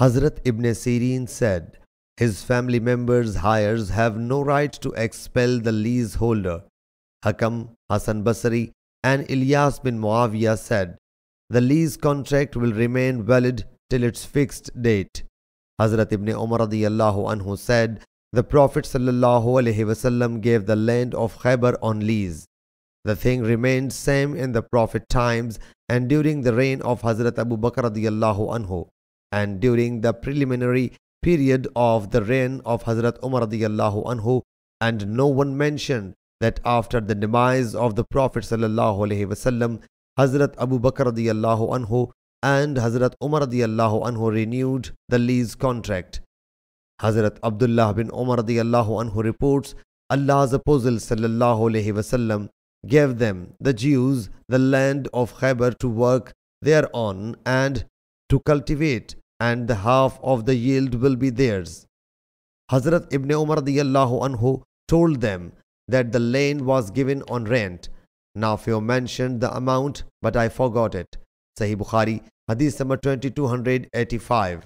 Hazrat Ibn Sirin said, His family members' heirs have no right to expel the leaseholder. Hakam, Hassan Basri, and Ilyas bin Muawiyah said, The lease contract will remain valid till its fixed date. Hazrat Ibn Umar anhu said, The Prophet ﷺ gave the land of Khaybar on lease. The thing remained same in the Prophet times and during the reign of Hazrat Abu Bakr anhu and during the preliminary period of the reign of Hazrat Umar anhu and no one mentioned that after the demise of the Prophet wasallam, Hazrat Abu Bakr anhu and Hazrat Umar anhu renewed the lease contract. Hazrat Abdullah bin Umar anhu reports Allah's Apostle wasallam gave them, the Jews, the land of Khaybar to work thereon and to cultivate and the half of the yield will be theirs. Hazrat Ibn Umar anhu told them that the land was given on rent. Nafi mentioned the amount, but I forgot it. Sahih Bukhari, Hadith number 2285.